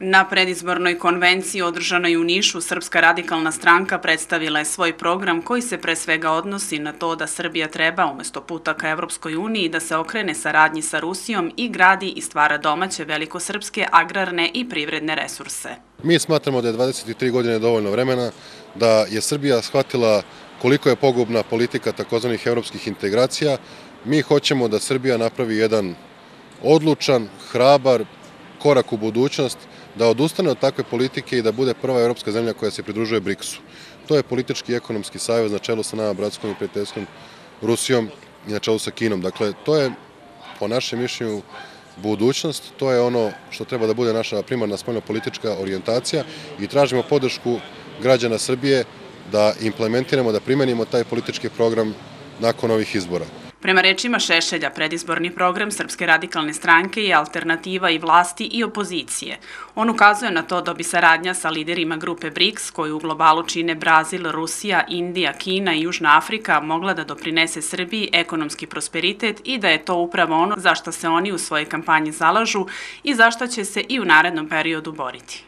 Na predizbornoj konvenciji održanoj u Nišu Srpska radikalna stranka predstavila je svoj program koji se pre svega odnosi na to da Srbija treba umesto puta ka Evropskoj uniji da se okrene saradnji sa Rusijom i gradi i stvara domaće velikosrpske agrarne i privredne resurse. Mi smatramo da je 23 godine dovoljno vremena, da je Srbija shvatila koliko je pogubna politika takozvanih evropskih integracija. Mi hoćemo da Srbija napravi jedan odlučan, hrabar korak u budućnost, da odustane od takve politike i da bude prva evropska zemlja koja se pridružuje BRICS-u. To je politički i ekonomski savjez na čelu sa nama, bratskom i prijateljskom Rusijom i na čelu sa Kinom. Dakle, to je po našem mišljenju budućnost, to je ono što treba da bude naša primarna spoljno-politička orijentacija i tražimo podršku građana Srbije da implementiramo, da primenimo taj politički program nakon ovih izbora. Prema rečima Šešelja, predizborni program Srpske radikalne stranke je alternativa i vlasti i opozicije. On ukazuje na to da bi saradnja sa liderima grupe BRICS, koju u globalu čine Brazil, Rusija, Indija, Kina i Južna Afrika, mogla da doprinese Srbiji ekonomski prosperitet i da je to upravo ono za što se oni u svojoj kampanji zalažu i za što će se i u narednom periodu boriti.